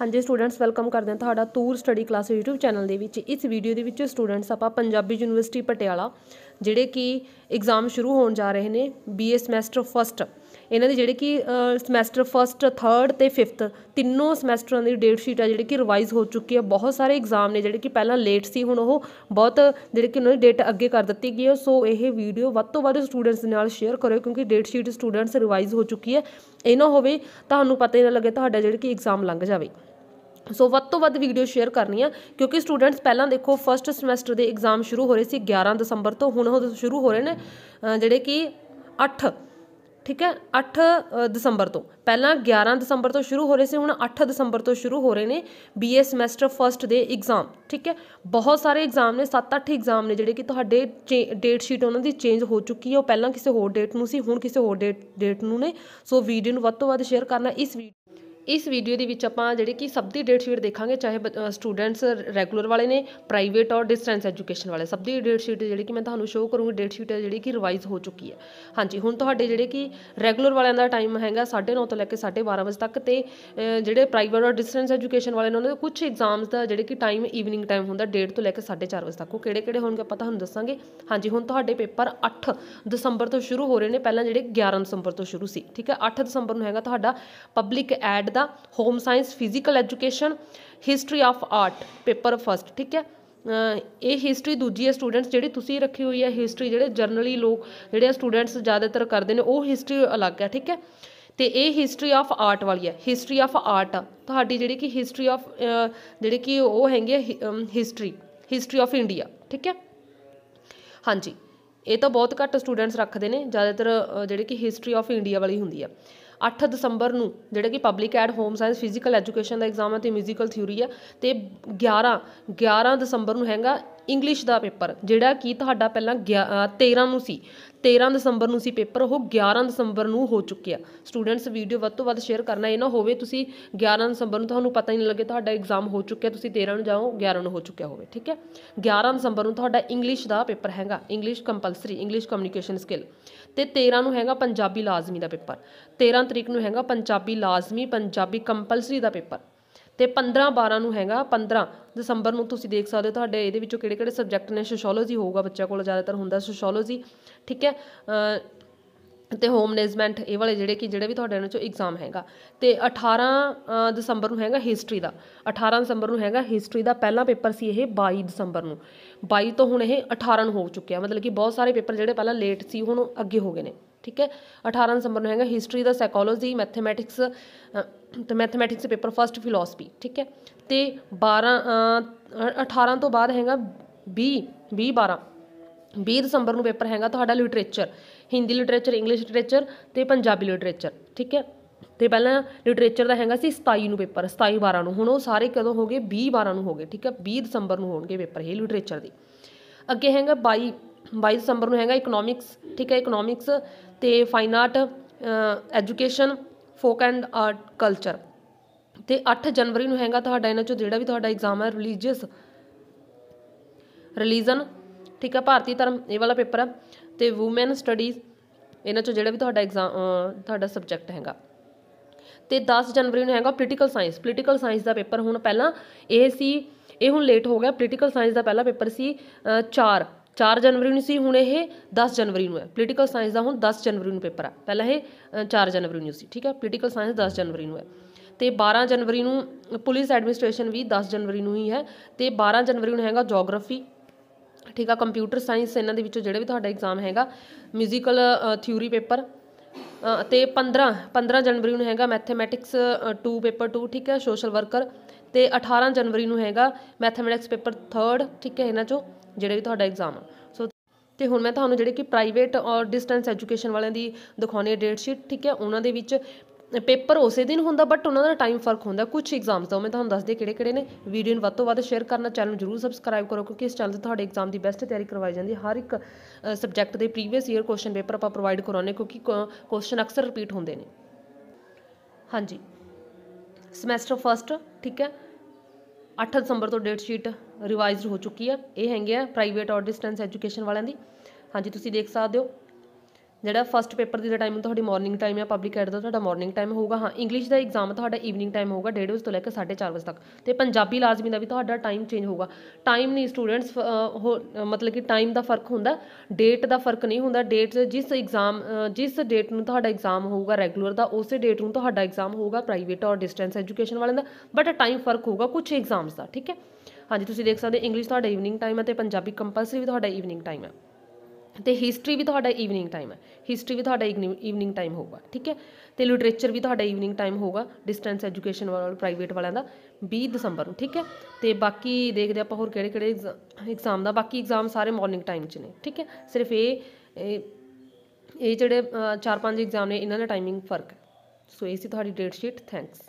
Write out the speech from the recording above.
ਹਾਂਜੀ students welcome ਕਰਦੇ ਹਾਂ ਤੁਹਾਡਾ Toor study class YouTube channel ਦੇ ਵਿੱਚ। ਇਸ ਵੀਡੀਓ ਦੇ ਵਿੱਚ ਸਟੂਡੈਂਟਸ ਆਪਾਂ ਪੰਜਾਬੀ ਯੂਨੀਵਰਸਿਟੀ ਪਟਿਆਲਾ, ਜਿਹੜੇ ਕਿ ਐਗਜ਼ਾਮ ਸ਼ੁਰੂ ਹੋਣ ਜਾ ਰਹੇ ਨੇ BA ਸਮੈਸਟਰ ਫਸਟ ਇਹਨਾਂ ਦੇ ਜਿਹੜੇ ਕਿ ਸਮੈਸਟਰ ਫਸਟ ਥਰਡ ਤੇ ਫਿਫਥ ਤਿੰਨੋਂ ਸਮੈਸਟਰਾਂ ਦੀ ਡੇਟ ਸ਼ੀਟ ਹੈ ਜਿਹੜੀ ਕਿ ਰਿਵਾਈਜ਼ ਹੋ ਚੁੱਕੀ ਹੈ ਬਹੁਤ ਸਾਰੇ ਐਗਜ਼ਾਮ ਨੇ ਜਿਹੜੇ ਕਿ ਪਹਿਲਾਂ ਲੇਟ ਸੀ, ਹੁਣ ਉਹ ਬਹੁਤ ਜਿਹੜੇ ਕਿ ਉਹਨਾਂ ਦੀ ਡੇਟ ਅੱਗੇ ਕਰ ਦਿੱਤੀ ਗਈ ਹੈ ਸੋ ਇਹ ਵੀਡੀਓ ਵੱਧ ਤੋਂ ਵੱਧ ਸਟੂਡੈਂਟਸ ਦੇ ਨਾਲ ਸ਼ੇਅਰ ਕਰਿਓ, ਕਿਉਂਕਿ ਡੇਟ ਸ਼ੀਟ ਸਟੂਡੈਂਟਸ ਰਿਵਾਈਜ਼ ਹੋ ਚੁੱਕੀ ਹੈ ਇਹ ਨਾ ਹੋਵੇ, ਤੁਹਾਨੂੰ ਪਤਾ ਹੀ ਨਾ ਲੱਗੇ ਤੁਹਾਡਾ ਜਿਹੜੇ ਕਿ ਐਗਜ਼ਾਮ ਲੰਘ ਜਾਵੇ। ਸੋ ਵੱਧ ਤੋਂ ਵੱਧ ਵੀਡੀਓ ਸ਼ੇਅਰ ਕਰਨੀ ਆ, ਕਿਉਂਕਿ ਸਟੂਡੈਂਟਸ ਪਹਿਲਾਂ ਦੇਖੋ ਫਸਟ ਸਮੈਸਟਰ ਦੇ ਐਗਜ਼ਾਮ ਸ਼ੁਰੂ ਹੋ ਰਹੇ ਸੀ 11 ਦਸੰਬਰ ਤੋਂ, ਹੁਣ ਉਹ ਸ਼ੁਰੂ ਹੋ ਰਹੇ ਨੇ ਜਿਹੜੇ ਕਿ 8 ਠੀਕ ਹੈ 8 ਦਸੰਬਰ ਤੋਂ। ਪਹਿਲਾਂ 11 ਦਸੰਬਰ ਤੋਂ ਸ਼ੁਰੂ ਹੋ ਰਹੇ ਸੀ, ਹੁਣ 8 ਦਸੰਬਰ ਤੋਂ ਸ਼ੁਰੂ ਹੋ ਰਹੇ ਨੇ ਬੀਏ ਸਮੈਸਟਰ ਫਸਟ ਦੇ ਐਗਜ਼ਾਮ ਠੀਕ ਹੈ। ਬਹੁਤ ਸਾਰੇ ਐਗਜ਼ਾਮ ਨੇ 7-8 ਐਗਜ਼ਾਮ ਨੇ ਜਿਹੜੇ ਕਿ ਤੁਹਾਡੇ ਡੇਟ ਸ਼ੀਟ ਉਹਨਾਂ ਦੀ ਚੇਂਜ ਹੋ ਚੁੱਕੀ ਹੈ, ਉਹ ਪਹਿਲਾਂ ਕਿਸੇ ਹੋਰ ਡੇਟ ਨੂੰ ਸੀ, ਹੁਣ ਕਿਸੇ ਹੋਰ ਡੇਟ ਡੇਟ ਨੂੰ ਨੇ। ਸੋ ਵੀਡੀਓ ਨੂੰ ਵੱਧ ਤੋਂ ਵੱਧ ਸ਼ੇਅਰ ਕਰਨਾ, ਇਸ ਵੀਡੀਓ ਇਸ ਵੀਡੀਓ ਦੇ ਵਿੱਚ ਆਪਾਂ ਜਿਹੜੇ ਕਿ ਸਭ ਦੀ ਡੇਟ ਸ਼ੀਟ ਦੇਖਾਂਗੇ, ਚਾਹੇ ਸਟੂਡੈਂਟਸ ਰੈਗੂਲਰ ਵਾਲੇ ਨੇ ਪ੍ਰਾਈਵੇਟ ਔਰ ਡਿਸਟੈਂਸ ਐਜੂਕੇਸ਼ਨ ਵਾਲੇ, ਸਭ ਦੀ ਡੇਟ ਸ਼ੀਟ ਜਿਹੜੀ ਕਿ ਮੈਂ ਤੁਹਾਨੂੰ ਸ਼ੋਅ ਕਰੂੰਗੀ ਡੇਟ ਸ਼ੀਟ ਹੈ ਜਿਹੜੀ ਕਿ ਰਿਵਾਈਜ਼ ਹੋ ਚੁੱਕੀ ਹੈ। ਹਾਂਜੀ, ਹੁਣ ਤੁਹਾਡੇ ਜਿਹੜੇ ਕਿ ਰੈਗੂਲਰ ਵਾਲਿਆਂ ਦਾ ਟਾਈਮ ਹੈਗਾ 9:30 ਤੋਂ ਲੈ ਕੇ 12:30 ਵਜੇ ਤੱਕ ਤੇ ਜਿਹੜੇ ਪ੍ਰਾਈਵੇਟ ਔਰ ਡਿਸਟੈਂਸ ਐਜੂਕੇਸ਼ਨ ਵਾਲੇ ਨੇ, ਉਹਨਾਂ ਦੇ ਕੁਝ ਐਗਜ਼ਾਮਸ ਦਾ ਜਿਹੜੇ ਕਿ ਟਾਈਮ ਈਵਨਿੰਗ ਟਾਈਮ ਹੁੰਦਾ 1:30 ਤੋਂ ਲੈ ਕੇ 4:30 ਵਜੇ ਤੱਕ, ਉਹ ਕਿਹੜੇ ਕਿਹੜੇ ਹੋਣਗੇ ਆਪਾਂ ਤੁਹਾਨੂੰ ਦੱਸਾਂਗੇ। ਹਾਂਜੀ, ਹੁਣ ਤੁਹਾਡੇ ਪੇਪਰ 8 ਦਸੰਬਰ ਤੋਂ ਸ਼ੁਰੂ ਹੋ ਰਹੇ ਨੇ, ਪਹਿਲਾਂ ਜਿਹੜੇ 11 ਦਸੰਬਰ ਤੋਂ ਸ਼ੁਰੂ ਸੀ, ਠੀਕ ਹੈ? 8 ਦਸੰਬਰ ਨੂੰ ਹੈਗਾ ਤੁਹਾਡਾ public ad the home science physical education history of art paper first ਠੀਕ ਹੈ? ਇਹ ਹਿਸਟਰੀ ਦੂਜੀ ਹੈ ਸਟੂਡੈਂਟਸ ਜਿਹੜੀ ਤੁਸੀਂ ਰੱਖੀ ਹੋਈ ਹੈ ਹਿਸਟਰੀ ਜਿਹੜੇ ਜਰਨਲੀ ਲੋਕ, ਜਿਹੜੇ ਸਟੂਡੈਂਟਸ ਜ਼ਿਆਦਾਤਰ ਕਰਦੇ ਨੇ, ਉਹ ਹਿਸਟਰੀ ਅਲੱਗ ਹੈ, ਠੀਕ ਹੈ? ਤੇ ਇਹ ਹਿਸਟਰੀ ਆਫ ਆਰਟ ਵਾਲੀ ਹੈ ਹਿਸਟਰੀ ਆਫ ਆਰਟ ਤੁਹਾਡੀ ਜਿਹੜੀ ਕਿ ਹਿਸਟਰੀ ਆਫ ਜਿਹੜੇ ਕਿ ਉਹ ਹੈਗੇ ਹੈ ਹਿਸਟਰੀ ਹਿਸਟਰੀ ਆਫ ਇੰਡੀਆ ਠੀਕ ਹੈ? ਹਾਂਜੀ, ਇਹ ਤਾਂ ਬਹੁਤ ਘੱਟ ਸਟੂਡੈਂਟਸ ਰੱਖਦੇ ਨੇ, ਜ਼ਿਆਦਾਤਰ ਜਿਹੜੇ ਕਿ ਹਿਸਟਰੀ ਆਫ ਇੰਡੀਆ ਵਾਲੀ ਹੁੰਦੀ ਆ 8 ਦਸੰਬਰ ਨੂੰ, ਜਿਹੜਾ ਕਿ public ad home science physical education ਦਾ ਐਗਜ਼ਾਮ ਹੈ ਤੇ ਮਿਊਜ਼ੀਕਲ ਥਿਊਰੀ ਹੈ, ਤੇ 11 11 ਦਸੰਬਰ ਨੂੰ ਹੈਗਾ ਇੰਗਲਿਸ਼ ਦਾ ਪੇਪਰ, ਜਿਹੜਾ ਕਿ ਤੁਹਾਡਾ ਪਹਿਲਾਂ 13 ਨੂੰ ਸੀ। 13 ਦਸੰਬਰ ਨੂੰ ਸੀ ਪੇਪਰ, ਉਹ 11 ਦਸੰਬਰ ਨੂੰ ਹੋ ਚੁੱਕਿਆ। ਸਟੂਡੈਂਟਸ ਵੀਡੀਓ ਵੱਧ ਤੋਂ ਵੱਧ ਸ਼ੇਅਰ ਕਰਨਾ, ਇਹ ਨਾ ਹੋਵੇ ਤੁਸੀਂ 11 ਦਸੰਬਰ ਨੂੰ ਤੁਹਾਨੂੰ ਪਤਾ ਹੀ ਨਹੀਂ ਲੱਗੇ, ਤੁਹਾਡਾ ਐਗਜ਼ਾਮ ਹੋ ਚੁੱਕਿਆ, ਤੁਸੀਂ 13 ਨੂੰ ਜਾਓ 11 ਨੂੰ ਹੋ ਚੁੱਕਿਆ ਹੋਵੇ, ਠੀਕ ਹੈ? 11 ਦਸੰਬਰ ਨੂੰ ਤੁਹਾਡਾ ਇੰਗਲਿਸ਼ ਦਾ ਪੇਪਰ ਹੈਗਾ English compulsory English communication skill ਤੇ 13 ਨੂੰ ਹੈਗਾ ਪੰਜਾਬੀ ਲਾਜ਼ਮੀ ਦਾ ਪੇਪਰ। 13 ਤਰੀਕ ਨੂੰ ਹੈਗਾ ਪੰਜਾਬੀ ਲਾਜ਼ਮੀ, ਪੰਜਾਬੀ ਕੰਪਲਸਰੀ ਦਾ ਪੇਪਰ। ਤੇ 15 12 ਨੂੰ ਹੈਗਾ 15 ਦਸੰਬਰ ਨੂੰ ਤੁਸੀਂ ਦੇਖ ਸਕਦੇ ਹੋ ਤੁਹਾਡੇ ਇਹਦੇ ਵਿੱਚੋਂ ਕਿਹੜੇ ਕਿਹੜੇ ਸਬਜੈਕਟ ਨੇ ਸੋਸ਼ੀਓਲੋਜੀ ਹੋਊਗਾ ਬੱਚਿਆਂ ਕੋਲ ਜ਼ਿਆਦਾਤਰ ਹੁੰਦਾ ਸੋਸ਼ੀਓਲੋਜੀ ਠੀਕ ਹੈ? ਅ, ਤੇ ਹੋਮ ਮੈਨੇਜਮੈਂਟ ਇਹ ਵਾਲੇ ਜਿਹੜੇ ਕਿ ਜਿਹੜੇ ਵੀ ਤੁਹਾਡੇ ਇਹਨਾਂ ਚੋਂ ਐਗਜ਼ਾਮ ਹੈਗਾ। ਤੇ 18 ਦਸੰਬਰ ਨੂੰ ਹੈਗਾ ਹਿਸਟਰੀ ਦਾ। 18 ਦਸੰਬਰ ਨੂੰ ਹੈਗਾ ਹਿਸਟਰੀ ਦਾ ਪਹਿਲਾ ਪੇਪਰ ਸੀ ਇਹ 22 ਦਸੰਬਰ ਨੂੰ। 22 ਤੋਂ ਹੁਣ ਇਹ 18 ਨੂੰ ਹੋ ਚੁੱਕਿਆ। ਮਤਲਬ ਕਿ ਬਹੁਤ ਸਾਰੇ ਪੇਪਰ ਜਿਹੜੇ ਪਹਿਲਾਂ ਲੇਟ ਸੀ ਹੁਣ ਅੱਗੇ ਹੋ ਗਏ ਨੇ। ਠੀਕ ਹੈ? 18 ਦਸੰਬਰ ਨੂੰ ਹੈਗਾ ਹਿਸਟਰੀ ਦਾ ਸਾਈਕੋਲੋਜੀ ਮੈਥਮੈਟਿਕਸ ਤੇ ਮੈਥਮੈਟਿਕਸ ਪੇਪਰ ਫਸਟ ਫਿਲਾਸਫੀ ਠੀਕ ਹੈ? ਤੇ 12 ਅ, 18 ਤੋਂ ਬਾਅਦ ਹੈਗਾ 20 20 12 20 ਦਸੰਬਰ ਨੂੰ ਪੇਪਰ ਹੈਗਾ ਤੁਹਾਡਾ literature Hindi literature English literature ਤੇ ਪੰਜਾਬੀ ਲਿਟਰੇਚਰ ਠੀਕ ਹੈ? ਤੇ ਪਹਿਲਾਂ ਲਿਟਰੇਚਰ ਦਾ ਹੈਗਾ ਸੀ 27 ਨੂੰ ਪੇਪਰ 27 12 ਨੂੰ। ਹੁਣ ਉਹ ਸਾਰੇ ਕਦੋਂ ਹੋ ਗਏ? 20 12 ਨੂੰ ਹੋ ਗਏ ਠੀਕ ਹੈ? 20 ਦਸੰਬਰ ਨੂੰ ਹੋਣਗੇ ਪੇਪਰ ਇਹ ਲਿਟਰੇਚਰ ਦੇ। ਅੱਗੇ ਹੈਗਾ 22 22 ਦਸੰਬਰ ਨੂੰ ਹੈਗਾ ਇਕਨੋਮਿਕਸ ਠੀਕ ਹੈ ਇਕਨੋਮਿਕਸ ਤੇ fine art education folk and art culture ਤੇ 8 ਜਨਵਰੀ ਨੂੰ ਹੈਗਾ ਤੁਹਾਡਾ ਇਹਨਾਂ ਚੋਂ ਜਿਹੜਾ ਵੀ ਤੁਹਾਡਾ ਐਗਜ਼ਾਮ ਹੈ ਰਿਲੀਜੀਅਸ ਰਿਲੀਜਨ ਠੀਕ ਹੈ, ਭਾਰਤੀ ਧਰਮ, ਇਹ ਵਾਲਾ ਪੇਪਰ ਹੈ। ਤੇ ਔਮਨ ਸਟੱਡੀਜ਼ ਇਹਨਾਂ ਚੋਂ ਜਿਹੜਾ ਵੀ ਤੁਹਾਡਾ ਐਗਜ਼ਾਮ ਤੁਹਾਡਾ ਸਬਜੈਕਟ ਹੈਗਾ। ਤੇ 10 ਜਨਵਰੀ ਨੂੰ ਹੈਗਾ ਪੋਲੀਟੀਕਲ ਸਾਇੰਸ ਪੋਲੀਟੀਕਲ ਸਾਇੰਸ ਦਾ ਪੇਪਰ ਹੁਣ ਪਹਿਲਾਂ ਇਹ ਸੀ, ਇਹ ਹੁਣ ਲੇਟ ਹੋ ਗਿਆ ਪੋਲੀਟੀਕਲ ਸਾਇੰਸ ਦਾ ਪਹਿਲਾ ਪੇਪਰ ਸੀ 4 4 ਜਨਵਰੀ ਨੂੰ ਸੀ ਹੁਣ ਇਹ 10 ਜਨਵਰੀ ਨੂੰ ਹੈ ਪੋਲੀਟੀਕਲ ਸਾਇੰਸ ਦਾ ਹੁਣ 10 ਜਨਵਰੀ ਨੂੰ ਪੇਪਰ ਆ ਪਹਿਲਾਂ ਇਹ ਅ, 4 ਜਨਵਰੀ ਨੂੰ ਸੀ ਠੀਕ ਹੈ ਪੋਲੀਟੀਕਲ ਸਾਇੰਸ 10 ਜਨਵਰੀ ਨੂੰ ਹੈ ਤੇ 12 ਜਨਵਰੀ ਨੂੰ ਪੁਲਿਸ ਐਡਮਿਨਿਸਟ੍ਰੇਸ਼ਨ ਵੀ 10 ਜਨਵਰੀ ਨੂੰ ਹੀ ਹੈ ਤੇ 12 ਜਨਵਰੀ ਨੂੰ ਹੈਗਾ ਜੀਓਗ੍ਰਾਫੀ ਠੀਕ ਆ ਕੰਪਿਊਟਰ ਸਾਇੰਸ ਇਹਨਾਂ ਦੇ ਵਿੱਚੋਂ ਜਿਹੜੇ ਵੀ ਤੁਹਾਡਾ ਐਗਜ਼ਾਮ ਹੈਗਾ ਮਿਊਜ਼ੀਕਲ ਥਿਊਰੀ ਪੇਪਰ ਤੇ 15 15 ਜਨਵਰੀ ਨੂੰ ਹੈਗਾ ਮੈਥਮੈਟਿਕਸ 2 ਪੇਪਰ 2 ਠੀਕ ਹੈ ਸੋਸ਼ਲ ਵਰਕਰ ਤੇ 18 ਜਨਵਰੀ ਨੂੰ ਹੈਗਾ ਮੈਥਮੈਟਿਕਸ ਪੇਪਰ 3rd ਠੀਕ ਹੈ ਇਹਨਾਂ ਚੋਂ ਜਿਹੜੇ ਵੀ ਤੁਹਾਡਾ ਐਗਜ਼ਾਮ ਆ। ਸੋ ਤੇ ਹੁਣ ਮੈਂ ਤੁਹਾਨੂੰ ਜਿਹੜੇ ਕਿ ਪ੍ਰਾਈਵੇਟ ਔਰ ਡਿਸਟੈਂਸ ਐਜੂਕੇਸ਼ਨ ਵਾਲਿਆਂ ਦੀ ਦਿਖਾਉਣੀ ਹੈ ਡੇਟ ਸ਼ੀਟ ਠੀਕ ਹੈ? ਉਹਨਾਂ ਦੇ ਵਿੱਚ ਪੇਪਰ ਉਸੇ ਦਿਨ ਹੁੰਦਾ ਬਟ ਉਹਨਾਂ ਦਾ ਟਾਈਮ ਫ਼ਰਕ ਹੁੰਦਾ। ਕੁਝ ਐਗਜ਼ਾਮਸ ਦਾ, ਉਹ ਮੈਂ ਤੁਹਾਨੂੰ ਦੱਸਦੀ ਕਿਹੜੇ ਕਿਹੜੇ ਨੇ। ਵੀਡੀਓ ਨੂੰ ਵੱਧ ਤੋਂ ਵੱਧ ਸ਼ੇਅਰ ਕਰਨਾ ਚੈਨਲ ਨੂੰ ਜਰੂਰ ਸਬਸਕ੍ਰਾਈਬ ਕਰੋ, ਕਿਉਂਕਿ ਇਸ ਚੈਨਲ ਤੇ ਤੁਹਾਡੇ ਐਗਜ਼ਾਮ ਦੀ ਬੈਸਟ ਤਿਆਰੀ ਕਰਵਾਈ ਜਾਂਦੀ ਹੈ। ਹਰ ਇੱਕ ਸਬਜੈਕਟ ਦੇ ਪ੍ਰੀਵੀਅਸ ਈਅਰ ਕੁਐਸਚਨ ਪੇਪਰ ਆਪਾਂ ਪ੍ਰੋਵਾਈਡ ਕਰਾਉਂਦੇ ਕਿਉਂਕਿ ਕੁਐਸਚਨ ਅਕਸਰ ਰਿਪੀਟ ਹੁੰਦੇ ਨੇ। ਹਾਂਜੀ। ਸਮੈਸਟਰ ਫਸਟ ਠੀਕ ਹੈ? 8 ਦਸੰਬਰ ਤੋਂ ਡੇਟ ਸ਼ੀਟ ਰਿਵਾਈਜ਼ਡ ਹੋ ਚੁੱਕੀ ਹੈ ਇਹ ਹੈਗੇ ਆ ਪ੍ਰਾਈਵੇਟ ਔਰ ਡਿਸਟੈਂਸ ਐਜੂਕੇਸ਼ਨ ਵਾਲਿਆਂ ਦੀ। ਹਾਂਜੀ, ਤੁਸੀਂ ਦੇਖ ਸਕਦੇ ਹੋ। ਜਿਹੜਾ ਫਸਟ ਪੇਪਰ ਦੀ ਟਾਈਮ ਤੁਹਾਡੀ ਮਾਰਨਿੰਗ ਟਾਈਮ ਹੈ ਪਬਲਿਕ ਐਡ ਦਾ ਤੁਹਾਡਾ ਮਾਰਨਿੰਗ ਟਾਈਮ ਹੋਊਗਾ। ਹਾਂ ਇੰਗਲਿਸ਼ ਦਾ ਐਗਜ਼ਾਮ ਤੁਹਾਡਾ ਈਵਨਿੰਗ ਟਾਈਮ ਹੋਊਗਾ 1:30 ਵਜੇ ਤੋਂ ਲੈ ਕੇ 4:30 ਵਜੇ ਤੱਕ। ਤੇ ਪੰਜਾਬੀ ਲਾਜ਼ਮੀ ਦਾ ਵੀ ਤੁਹਾਡਾ ਟਾਈਮ ਚੇਂਜ ਹੋਊਗਾ। ਟਾਈਮ ਨਹੀਂ ਸਟੂਡੈਂਟਸ ਮਤਲਬ ਕਿ ਟਾਈਮ ਦਾ ਫ਼ਰਕ ਹੁੰਦਾ। ਡੇਟ ਦਾ ਫ਼ਰਕ ਨਹੀਂ ਹੁੰਦਾ। ਡੇਟ ਜਿਸ ਐਗਜ਼ਾਮ ਜਿਸ ਡੇਟ ਨੂੰ ਤੁਹਾਡਾ ਐਗਜ਼ਾਮ ਹੋਊਗਾ ਰੈਗੂਲਰ ਦਾ, ਉਸੇ ਡੇਟ ਨੂੰ ਤੁਹਾਡਾ ਐਗਜ਼ਾਮ ਹੋਊਗਾ ਪ੍ਰਾਈਵੇਟ ਔਰ ਡਿਸਟੈਂਸ ਐਜੂਕੇਸ਼ਨ ਵਾਲਿਆਂ ਦਾ। ਬਟ ਟਾਈਮ ਫ਼ਰਕ ਹੋਊਗਾ ਕੁਝ ਐਗਜ਼ਾਮਸ ਦਾ, ਠੀਕ ਹੈ? ਹਾਂਜੀ, ਤੁਸੀਂ ਦੇਖ ਸਕਦੇ ਇੰਗਲਿਸ਼ ਤੁਹਾਡਾ ਈਵਨਿੰਗ ਟਾਈਮ ਹੈ ਤੇ ਪੰਜਾਬੀ ਕੰਪਲਸਰੀ ਵੀ ਤੁਹਾਡਾ ਈਵਨਿੰਗ ਟਾਈਮ ਹੈ। ਤੇ ਹਿਸਟਰੀ ਵੀ ਤੁਹਾਡਾ ਈਵਨਿੰਗ ਟਾਈਮ ਹੈ। ਹਿਸਟਰੀ ਵੀ ਤੁਹਾਡਾ ਈਵਨਿੰਗ ਟਾਈਮ ਹੋਊਗਾ, ਠੀਕ ਹੈ? ਤੇ ਲਿਟਰੇਚਰ ਵੀ ਤੁਹਾਡਾ ਈਵਨਿੰਗ ਟਾਈਮ ਹੋਊਗਾ ਡਿਸਟੈਂਸ ਐਜੂਕੇਸ਼ਨ ਵਾਲਾ ਪ੍ਰਾਈਵੇਟ ਵਾਲਿਆਂ ਦਾ 20 ਦਸੰਬਰ ਨੂੰ, ਠੀਕ ਹੈ? ਤੇ ਬਾਕੀ ਦੇਖਦੇ ਆਪਾਂ ਹੋਰ ਕਿਹੜੇ ਕਿਹੜੇ ਐਗਜ਼ਾਮ ਦਾ, ਬਾਕੀ ਐਗਜ਼ਾਮ ਸਾਰੇ ਮਾਰਨਿੰਗ ਟਾਈਮ 'ਚ ਨੇ, ਠੀਕ ਹੈ? ਸਿਰਫ ਇਹ ਇਹ ਇਹ ਜਿਹੜੇ ਚਾਰ ਪੰਜ ਐਗਜ਼ਾਮ ਨੇ, ਇਹਨਾਂ ਦਾ ਟਾਈਮਿੰਗ ਫ਼ਰਕ ਹੈ। ਸੋ ਇਹ ਸੀ ਤੁਹਾਡੀ ਡੇਟ ਸ਼ੀਟ ਥੈਂਕਸ